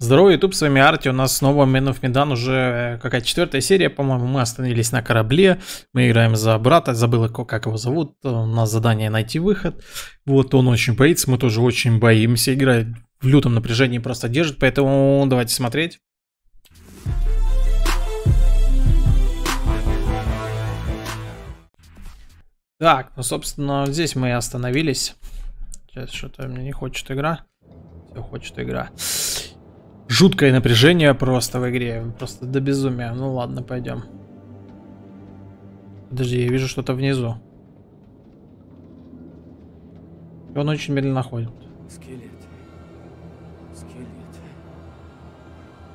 Здорово, YouTube, с вами Арти, у нас снова Man of Medan, уже э, какая четвертая серия, по-моему, мы остановились на корабле, мы играем за брата, забыл, как его зовут, у нас задание найти выход, вот, он очень боится, мы тоже очень боимся, играть в лютом напряжении просто держит, поэтому давайте смотреть. Так, ну, собственно, здесь мы и остановились. Сейчас что-то мне не хочет игра. Все хочет игра. Жуткое напряжение просто в игре. Просто до безумия. Ну ладно, пойдем. Подожди, я вижу что-то внизу. И он очень медленно ходит. Скелет. Скелет.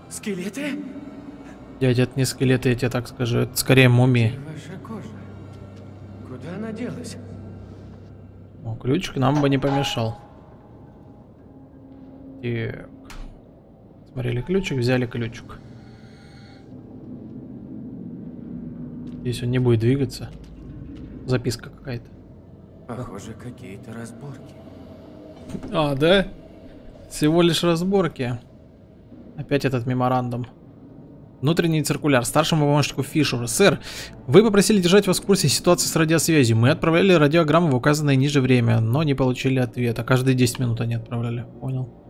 Скелеты? Дядя, это не скелеты, я тебе так скажу. Это скорее мумии. Ваша кожа. Куда она делась? О, ключик нам бы не помешал. Так. Смотрели ключик, взяли ключик. Здесь он не будет двигаться. Записка какая-то. Похоже, какие-то разборки. А, да? Всего лишь разборки. Опять этот меморандум. Внутренний циркуляр. Старшему помощнику Фишеру. Сэр, вы попросили держать вас в курсе ситуации с радиосвязью. Мы отправляли радиограмму в указанное ниже время, но не получили ответа. Каждые 10 минут они отправляли. Понял.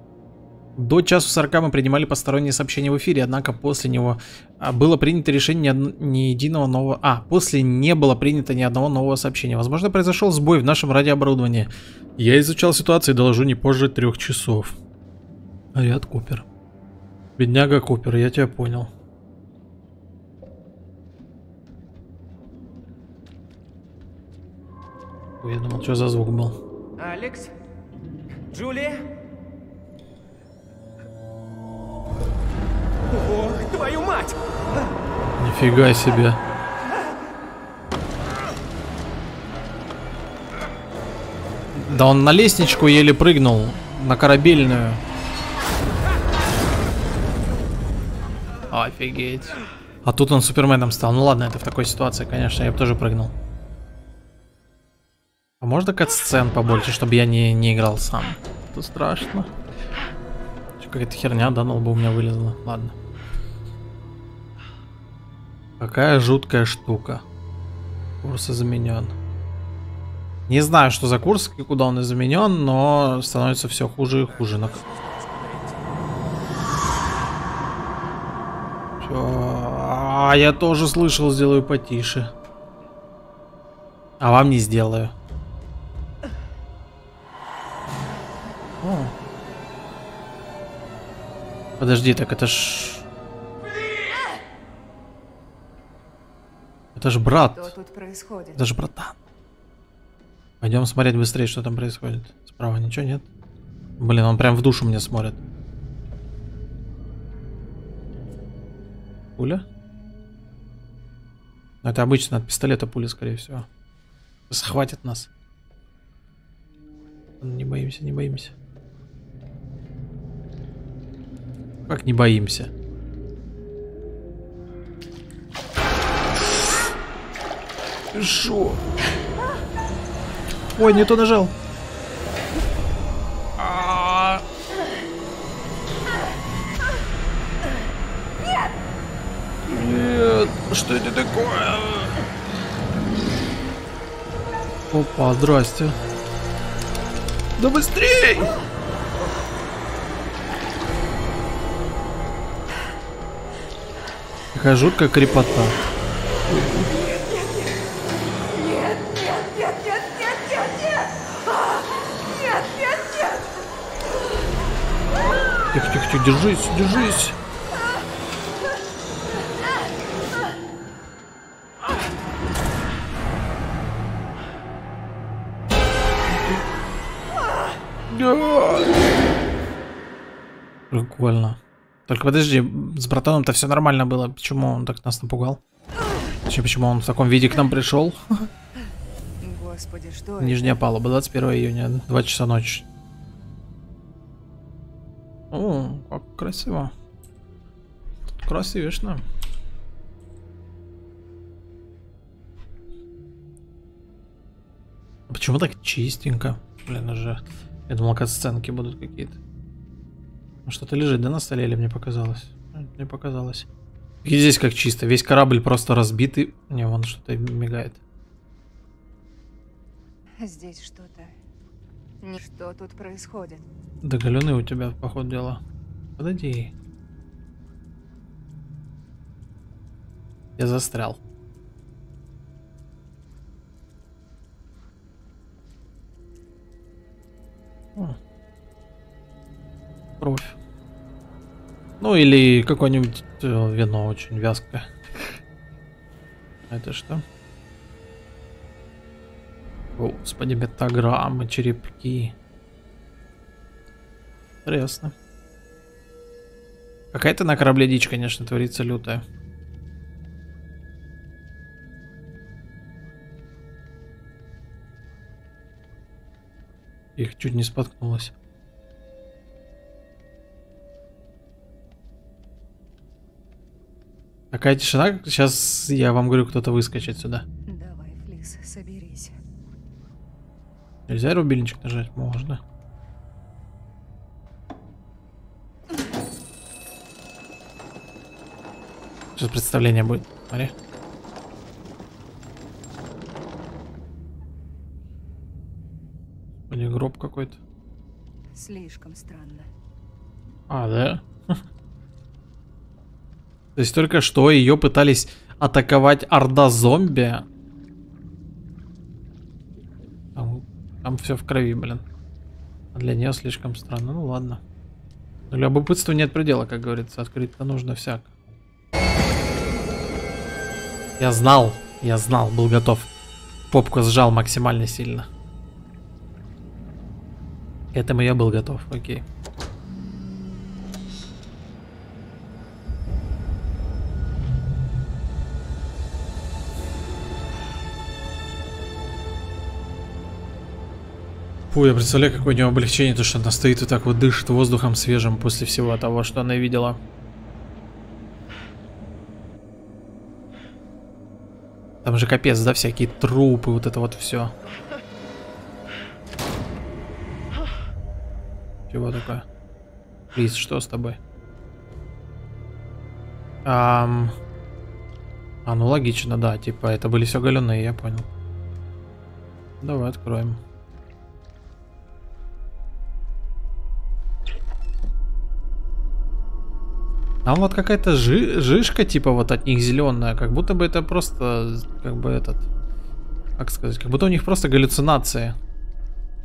До часу 40 мы принимали посторонние сообщения в эфире, однако после него а, было принято решение ни, единого нового... А, после не было принято ни одного нового сообщения. Возможно, произошел сбой в нашем радиооборудовании. Я изучал ситуацию и доложу не позже трех часов. Ариад Купер. Бедняга Купер, я тебя понял. Я думал, что за звук был. Алекс? Джулия? Нифига себе. Да он на лестничку еле прыгнул. На корабельную. Офигеть. А тут он суперменом стал. Ну ладно, это в такой ситуации, конечно, я бы тоже прыгнул. А можно кат-сцен побольше, чтобы я не, не играл сам? Это страшно. Какая-то херня, да, на лбу у меня вылезла. Ладно. Какая жуткая штука. Курс заменен. Не знаю, что за курс и куда он заменен, но становится все хуже и хуже. На... А, я тоже слышал, сделаю потише. А вам не сделаю. О. Подожди, так это ж... Это же брат. Что тут происходит? Это же братан. Пойдем смотреть быстрее, что там происходит. Справа ничего нет. Блин, он прям в душу мне смотрит. Пуля? Ну, это обычно от пистолета пуля, скорее всего. Схватит нас. Не боимся, не боимся. Как не боимся? Шо? Ой, не то нажал. А. Нет, что это такое? Опа, здрасте. Да быстрей! Какая жуткая крепота. Тихо, держись, держись. Прикольно. Только подожди, с братаном-то все нормально было. Почему он так нас напугал? Точнее, почему он в таком виде к нам пришел? Господи, что Нижняя палуба, 21 июня, 2 часа ночи. О, как красиво. Тут красивишно. Почему так чистенько? Блин, уже... Я думал, сценки будут какие-то. Ну, Что-то лежит, да, на столе, или мне показалось? Мне показалось. И здесь как чисто. Весь корабль просто разбитый. Не, вон что-то мигает. Здесь что-то... Что тут происходит. Да галюны у тебя, походу дела. Подойди. Я застрял. О. Кровь. Ну или какое-нибудь э, вино очень вязкое. Это что? Господи, метаграммы, черепки. Интересно. Какая-то на корабле дичь, конечно, творится лютая. Их чуть не споткнулась. Такая тишина, сейчас я вам говорю, кто-то выскочит сюда. Нельзя рубильничек нажать? Можно. Сейчас представление будет. Смотри. Или гроб какой-то. Слишком странно. А, да? То есть только что ее пытались атаковать орда зомби. Там, там все в крови, блин. А для нее слишком странно. Ну ладно. Но любопытству нет предела, как говорится. Открыть-то нужно всяко. Я знал, я знал, был готов. Попку сжал максимально сильно. К этому я был готов, окей. Фу, я представляю, какое у него облегчение, то, что она стоит и так вот дышит воздухом свежим после всего того, что она видела. Там же капец, да, всякие трупы, вот это вот все. Чего такое? Лиз, что с тобой? Ам... А, ну логично, да, типа это были все галюны, я понял. Давай откроем. Там вот какая-то жи жишка, типа вот от них зеленая, как будто бы это просто, как бы этот, как сказать, как будто у них просто галлюцинации.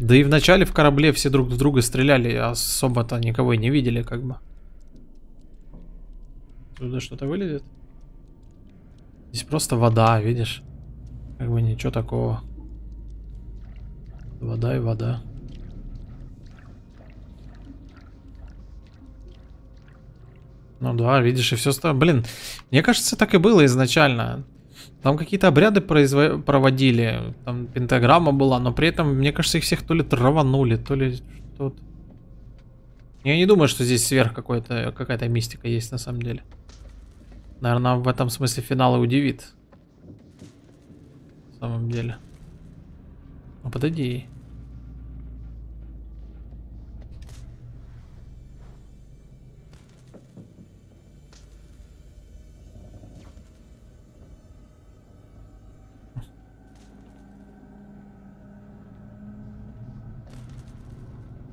Да и в начале в корабле все друг в друга стреляли, а особо-то никого и не видели, как бы. Туда что-то вылезет? Здесь просто вода, видишь? Как бы ничего такого. Вода и вода. Ну да, видишь, и все остальное. Блин, мне кажется, так и было изначально. Там какие-то обряды произво... проводили, там пентаграмма была, но при этом, мне кажется, их всех то ли траванули, то ли что-то. Я не думаю, что здесь сверх какой-то какая-то мистика есть на самом деле. Наверное, в этом смысле финал и удивит. На самом деле. Ну подойди.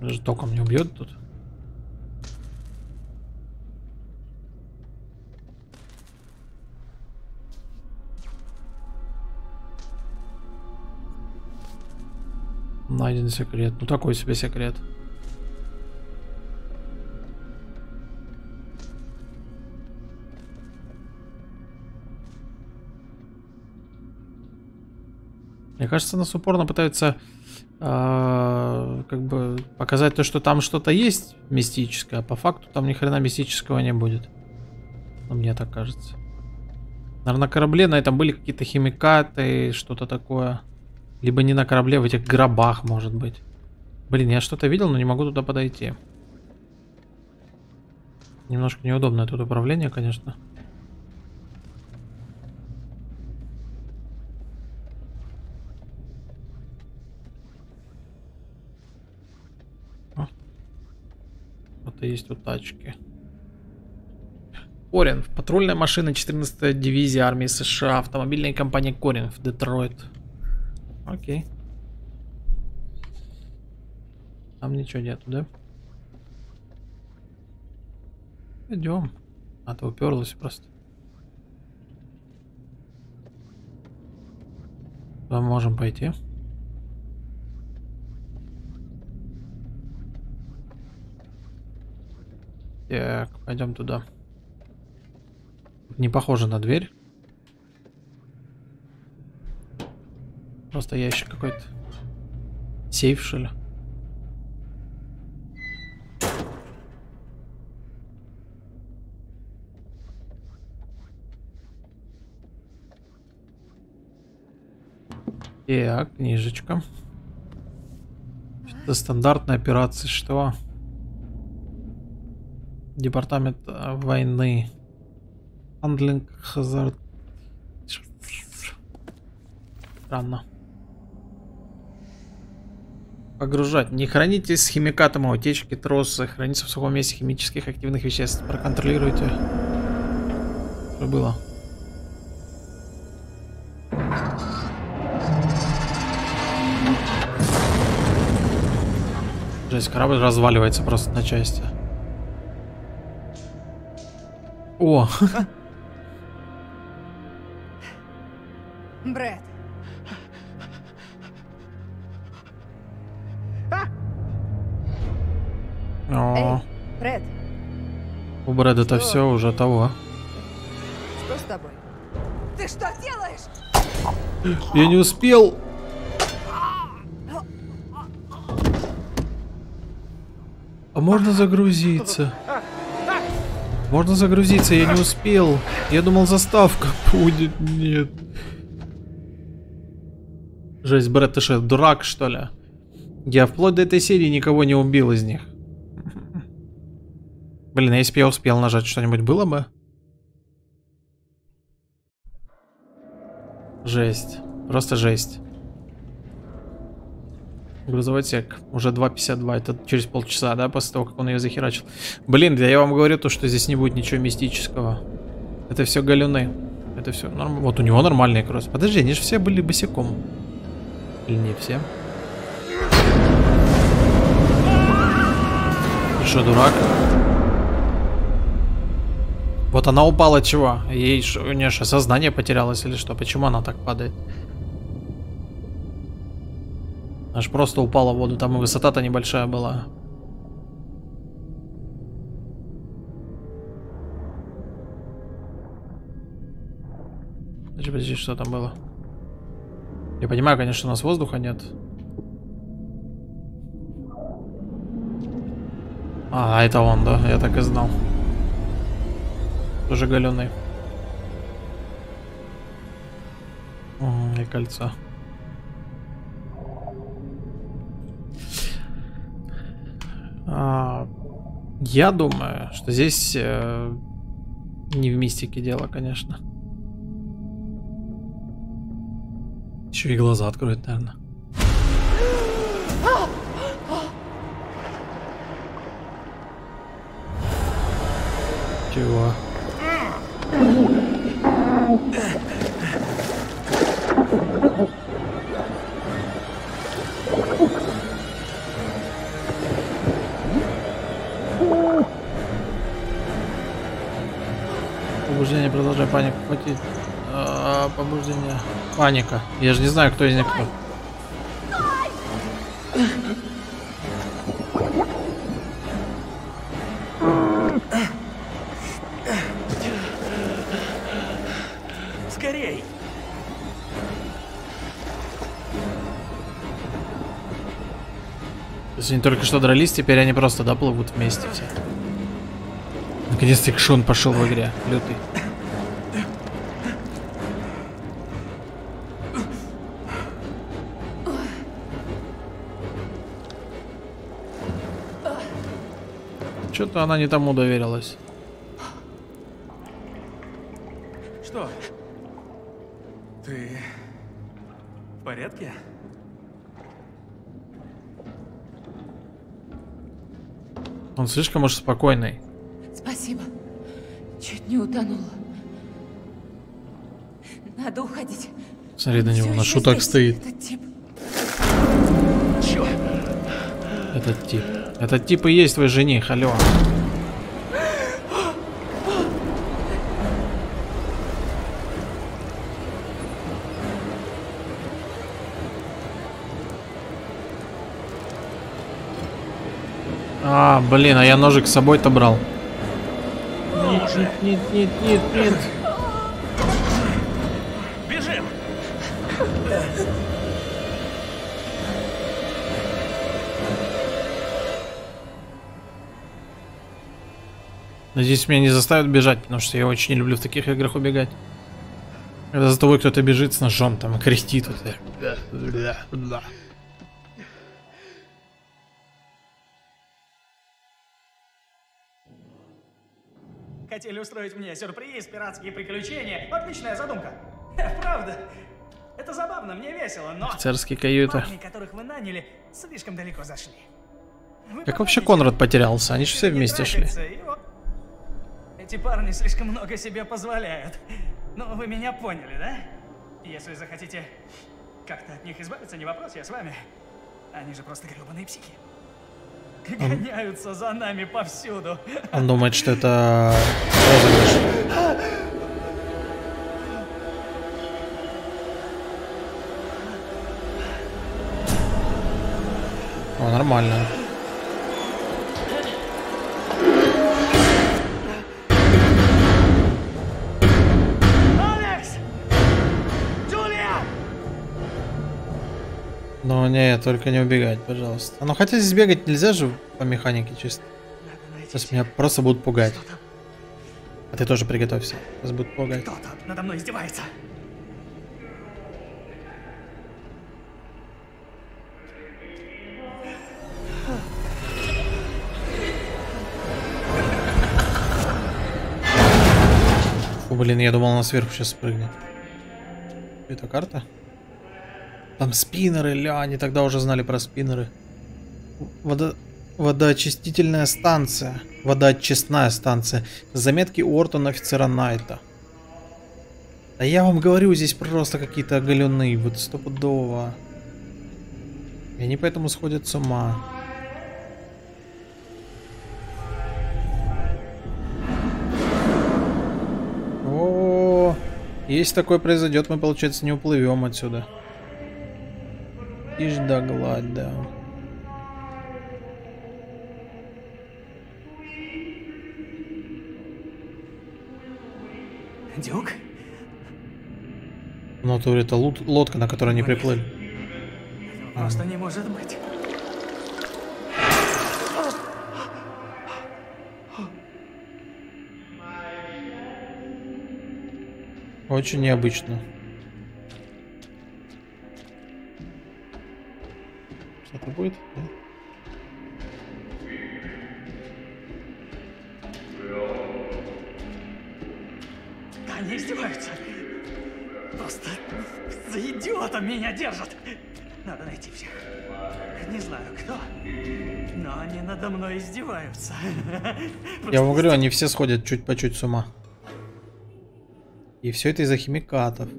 Даже током не убьет тут. Найден секрет. Ну такой себе секрет. Мне кажется, нас упорно пытаются а, как бы показать то, что там что-то есть мистическое, а по факту там ни хрена мистического не будет. Но мне так кажется. Наверное, на корабле на этом были какие-то химикаты, что-то такое. Либо не на корабле, в этих гробах, может быть. Блин, я что-то видел, но не могу туда подойти. Немножко неудобное тут управление, конечно. Что-то есть у тачки? Коринф. Патрульная машина 14-я дивизия армии США. Автомобильная компания Коринф. Детройт. Окей. Там ничего нету, да? Идем. А то уперлась просто. Мы можем пойти? Так, пойдем туда. Не похоже на дверь. Просто ящик какой-то. Сейф, что ли? Так, книжечка. Это стандартная операция, что? Департамент э, войны. Handling hazard. Странно. Погружать. Не храните с химикатом утечки тросы. Хранится в сухом месте химических активных веществ. Проконтролируйте. Что было? Жесть, корабль разваливается просто на части. О! Брэд, О, Брэд, у Брэда это Что? все уже того. что с тобой? Ты что делаешь? Я не успел. А можно загрузиться? Можно загрузиться, я не успел. Я думал, заставка будет. Нет. Жесть, Брэд, ты что, дурак, что ли? Я вплоть до этой серии никого не убил из них. Блин, а если бы я успел нажать, что-нибудь было бы? Жесть. Просто жесть. Грузовой отсек. Уже 2.52. Это через полчаса, да, после того, как он ее захерачил. Блин, да я вам говорю то, что здесь не будет ничего мистического. Это все галюны. Это все норм... Вот у него нормальный кросс. Подожди, они же все были босиком. Или не все? Ты что, дурак? Вот она упала чего? Ей у нее что, сознание потерялось или что? Почему она так падает? Аж просто упала в воду, там и высота-то небольшая была. Подожди, подожди, что там было? Я понимаю, конечно, у нас воздуха нет. А, это он, да? Я так и знал. Тоже галеный. М, И кольца. Я думаю, что здесь э, не в мистике дело, конечно. Еще и глаза откроет, наверное. Чего? Побуждение, продолжай панику. Хватит. А, побуждение. Паника. Я же не знаю, кто из них кто. Скорей! То есть они только что дрались, теперь они просто доплывут вместе все. Наконец-то экшон пошел в игре. Лютый. Что-то она не тому доверилась. Что? Ты в порядке? Он слишком уж спокойный. Чуть не утонула. Надо уходить. Смотри на него, Всё на шуток здесь, стоит. Этот тип. Черт! Этот тип. Этот тип и есть твой жених, алло. А, блин, а я ножик с собой-то брал. Нет, нет, нет, нет, нет. Бежим! Надеюсь, меня не заставят бежать, потому что я очень не люблю в таких играх убегать. Когда за тобой кто-то бежит с ножом, там, и крестит. Вот, Хотели устроить мне сюрприз, пиратские приключения. Отличная задумка. Правда. Это забавно, мне весело, но... Офицерские каюты. Парни, которых вы наняли, слишком далеко зашли. Вы Как вообще Конрад потерялся? Они же все вместе шли. вот. Эти парни слишком много себе позволяют. Ну, вы меня поняли, да? Если захотите как-то от них избавиться, не вопрос, я с вами. Они же просто гребаные психи. Гоняются за нами повсюду. Он думает, что это розыгрыш. О, нормально. Но не, только не убегать, пожалуйста. Ну хотя здесь бегать нельзя же по механике чисто. Сейчас меня просто будут пугать. Там? А ты тоже приготовься. Сейчас будут пугать. Кто-то надо мной издевается. Фу, блин, я думал, она сверху сейчас спрыгнет. Это карта? Там спиннеры, ля, они тогда уже знали про спиннеры. Водо... Водоочистительная станция. Водоочистная станция. Заметки Уортона офицера Найта. Да я вам говорю, здесь просто какие-то оголенные, вот стопудово. И они поэтому сходят с ума. О, если такое произойдет, мы, получается, не уплывем отсюда. Ишь да гладь, да. Дюк? В натуре это лодка, на которой они приплыли. Просто не может быть. Очень необычно. Нет? Да они издеваются. Просто за идиота меня держат. Надо найти всех. Не знаю кто, но они надо мной издеваются. Я вам говорю, они все сходят чуть по чуть с ума. И все это из-за химикатов.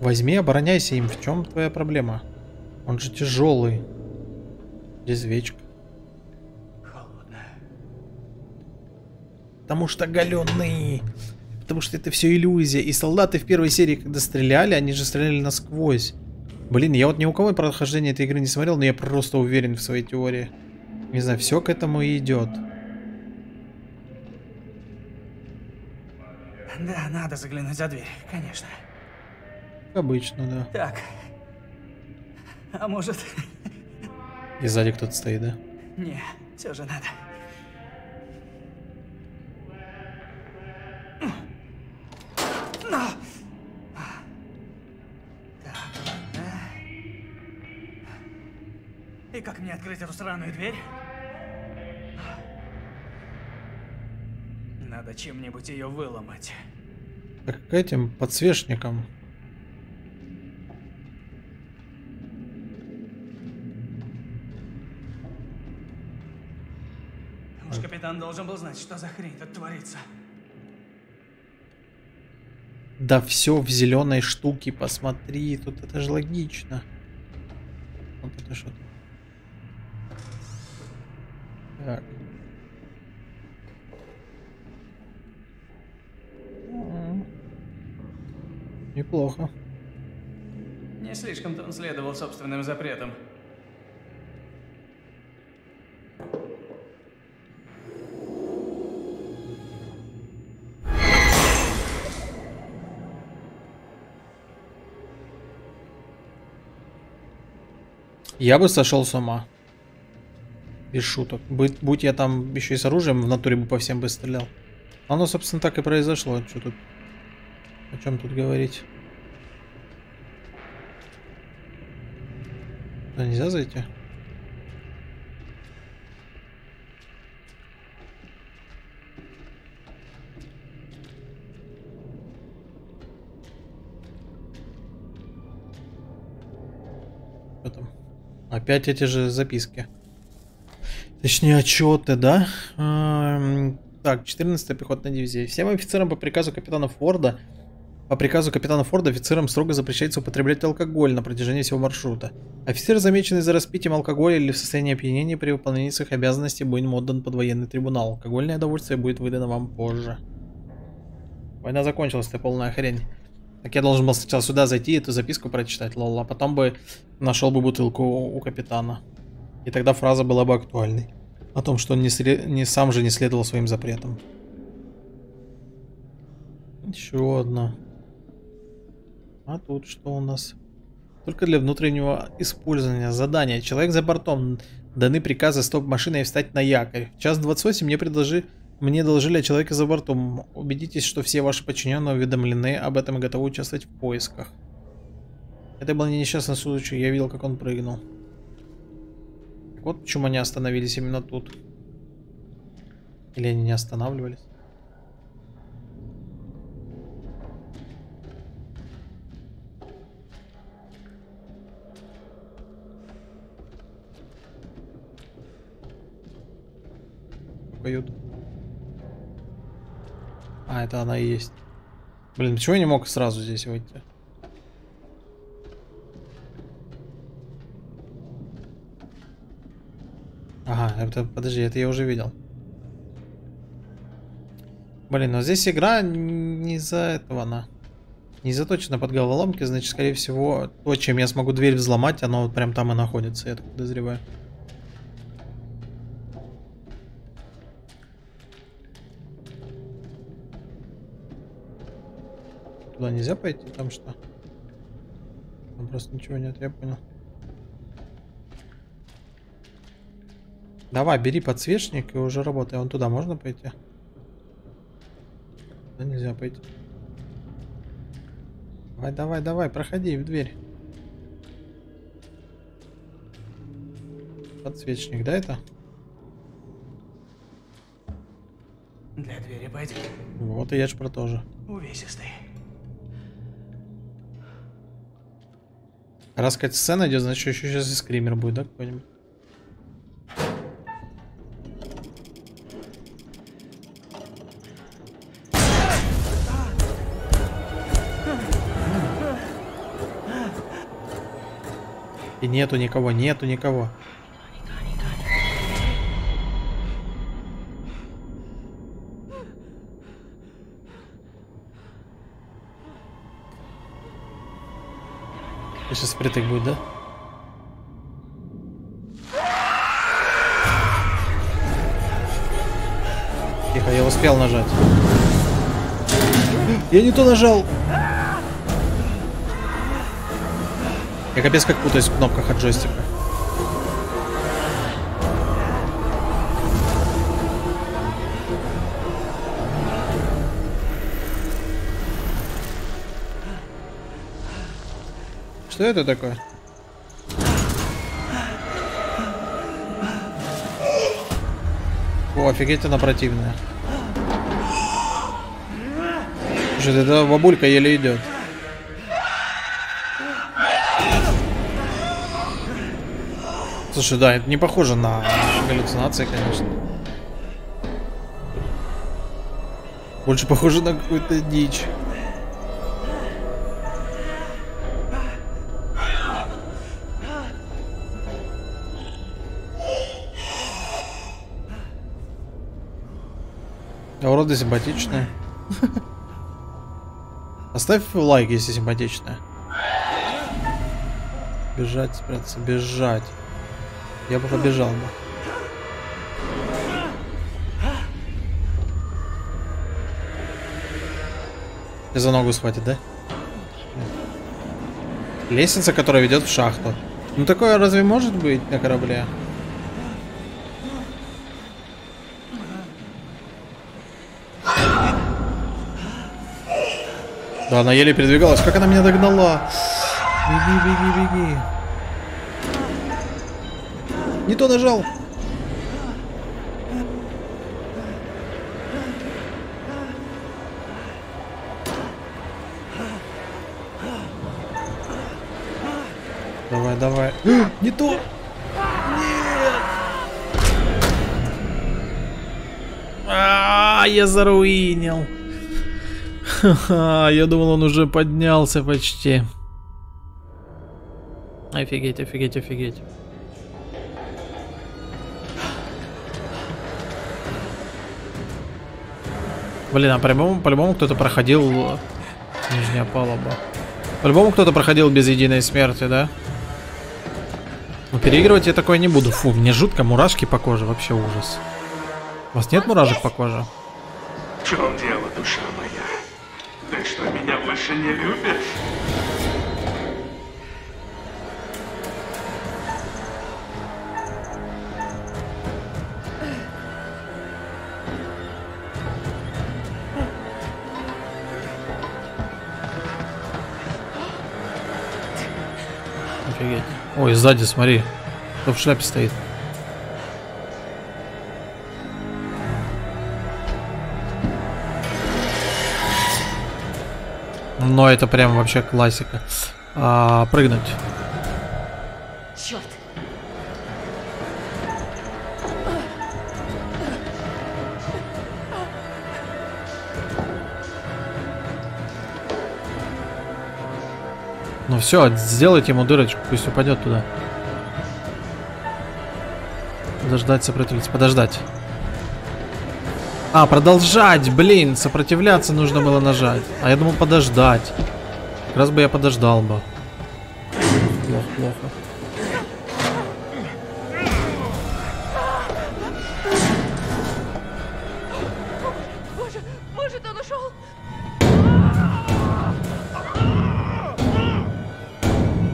Возьми, обороняйся им. В чем твоя проблема? Он же тяжелый. Где свечка? Холодно. Потому что оголенный. Потому что это все иллюзия. И солдаты в первой серии, когда стреляли, они же стреляли насквозь. Блин, я вот ни у кого прохождение этой игры не смотрел, но я просто уверен в своей теории. Не знаю, все к этому и идет. Да, надо заглянуть за дверь, конечно. Обычно, да. Так. А может... И сзади кто-то стоит, да? Не, все же надо. И как мне открыть эту сраную дверь? Надо чем-нибудь ее выломать. Так этим подсвечником капитан должен был знать, что за хрень тут творится. Да все в зеленой штуке, посмотри, тут это же логично. Вот это что Так. Неплохо. Не слишком-то он следовал собственным запретам. Я бы сошел с ума. Без шуток. Будь, будь я там еще и с оружием, в натуре бы по всем бы стрелял. Оно, собственно, так и произошло. Что тут? О чем тут говорить? Да нельзя зайти? Что там? Опять эти же записки. Точнее, отчеты, да? Эм, Так, 14-я пехотная дивизия. Всем офицерам по приказу капитана Форда по приказу капитана Форда офицерам строго запрещается употреблять алкоголь на протяжении всего маршрута. Офицер, замеченный за распитием алкоголя или в состоянии опьянения при выполнении своих обязанностей, будет отдан под военный трибунал. Алкогольное удовольствие будет выдано вам позже. Война закончилась, ты полная хрень. Так я должен был сначала сюда зайти, эту записку прочитать, лол, а потом бы нашел бы бутылку у, капитана. И тогда фраза была бы актуальной. О том, что он не, сре- не сам же не следовал своим запретам. Еще одна. А тут что у нас? Только для внутреннего использования. Задание. Человек за бортом. Даны приказы стоп машиной и встать на якорь. В час 28 мне предложи... Мне доложили о человеке за бортом. Убедитесь, что все ваши подчиненные уведомлены об этом и готовы участвовать в поисках. Это был не несчастный случай. Я видел, как он прыгнул. Так вот почему они остановились именно тут. Или они не останавливались? Поют. А, это она и есть. Блин, почему я не мог сразу здесь выйти? Ага, это, подожди, это я уже видел. Блин, но здесь игра не из-за этого она. Не заточена под головоломки, значит, скорее всего, то, чем я смогу дверь взломать, оно вот прям там и находится, я так подозреваю. Туда нельзя пойти, там что? Там просто ничего нет, я понял. Давай, бери подсвечник и уже работай. Вон туда можно пойти? Да нельзя пойти. Давай, давай, давай, проходи в дверь. Подсвечник, да, это? Для двери пойдет. Вот и я ж про то же. Увесистый. Раз какая сцена идет, значит еще сейчас и скример будет, да, какой-нибудь? И нету никого, нету никого. Сейчас впритык будет, да? Тихо, я успел нажать. Я не то нажал. Я капец как путаюсь в кнопках от джойстика. Что это такое? О, офигеть она противная. Слушай, эта бабулька еле идет. Слушай, да, это не похоже на галлюцинации, конечно. Больше похоже на какую-то дичь. А уроды симпатичные. Оставь лайк, если симпатичная. Бежать, спрятаться, бежать. Я бы побежал бы. И за ногу схватит, да? Лестница, которая ведет в шахту. Ну такое разве может быть на корабле? Да, она еле передвигалась. Как она меня догнала? Беги, беги, беги. Не то нажал. Давай, давай. Не то. Нет. А, я заруинил. Ха-ха, я думал, он уже поднялся почти. Офигеть, офигеть, офигеть. Блин, а по-любому, по-любому кто-то проходил э, нижняя палуба. По-любому кто-то проходил без единой смерти, да? Но переигрывать я такое не буду. Фу, мне жутко мурашки по коже, вообще ужас. У вас нет мурашек по коже? В чем дело, душа моя? Ты что, меня больше не любишь? Ой, сзади, смотри. Кто в шляпе стоит. Но это прям вообще классика. А, прыгнуть. Черт! Ну все, сделайте ему дырочку, пусть упадет туда. Подождать, сопротивляться, подождать. А, продолжать, блин, сопротивляться нужно было нажать. А я думал подождать. Как раз бы я подождал бы. Плохо, плохо. Боже, может он ушел?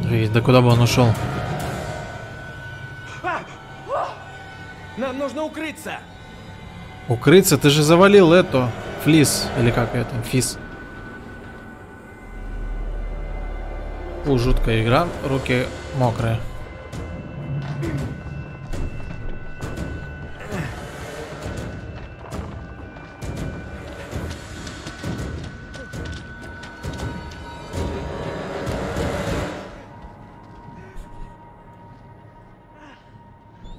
Офигеть, да куда бы он ушел? Нам нужно укрыться! Укрыться? Ты же завалил эту. Флис. Или как это? Фис. У, жуткая игра. Руки мокрые.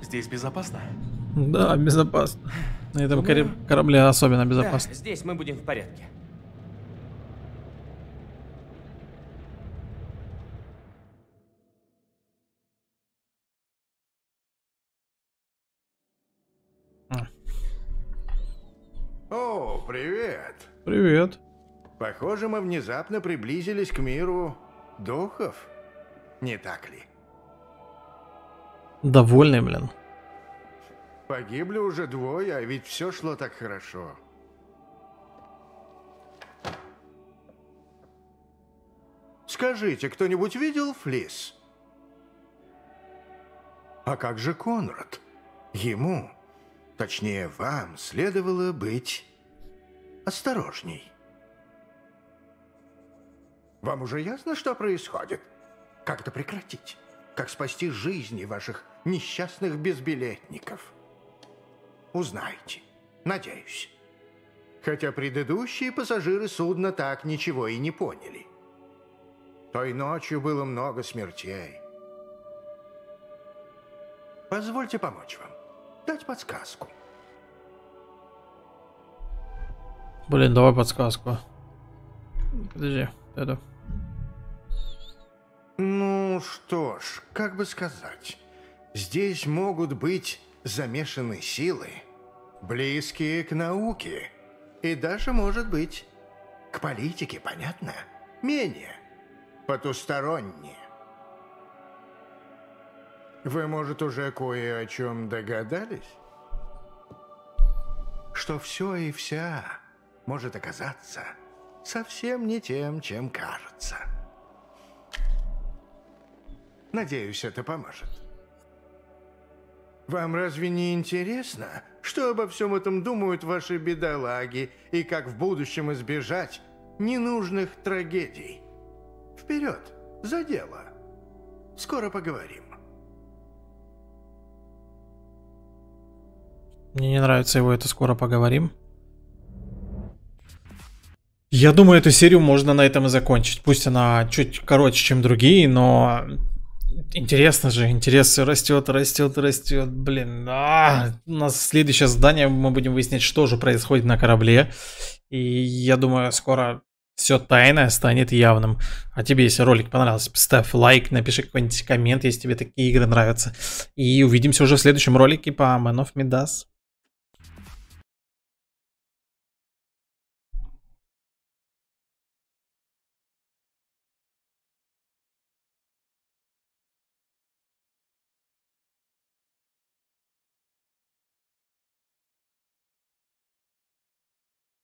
Здесь безопасно? Да, безопасно. На этом коре- корабле особенно безопасно. Да, здесь мы будем в порядке. О, привет. Привет. Похоже, мы внезапно приблизились к миру духов. Не так ли? Довольный, блин. Погибли уже двое, а ведь все шло так хорошо. Скажите, кто-нибудь видел Флис? А как же Конрад? Ему, точнее вам, следовало быть осторожней. Вам уже ясно, что происходит? Как это прекратить? Как спасти жизни ваших несчастных безбилетников? Узнаете. Надеюсь. хотя предыдущие пассажиры судна так ничего и не поняли. Той ночью было много смертей. Позвольте помочь вам, дать подсказку. Блин, давай подсказку. Подожди, это. Ну что ж, как бы сказать, здесь могут быть замешаны силы, близкие к науке, и даже, может быть, к политике, понятно? Менее потусторонние. Вы, может, уже кое о чем догадались? Что все и вся может оказаться совсем не тем, чем кажется. Надеюсь, это поможет. Вам разве не интересно, что обо всем этом думают ваши бедолаги и как в будущем избежать ненужных трагедий? Вперед, за дело. Скоро поговорим. Мне не нравится его, это скоро поговорим. Я думаю, эту серию можно на этом и закончить. Пусть она чуть короче, чем другие, но интересно же, интерес растет, растет, растет. Блин, а, у нас следующее задание, мы будем выяснять, что же происходит на корабле. И я думаю, скоро все тайное станет явным. А тебе, если ролик понравился, ставь лайк, напиши какой-нибудь коммент, если тебе такие игры нравятся. И увидимся уже в следующем ролике по Man of Midas.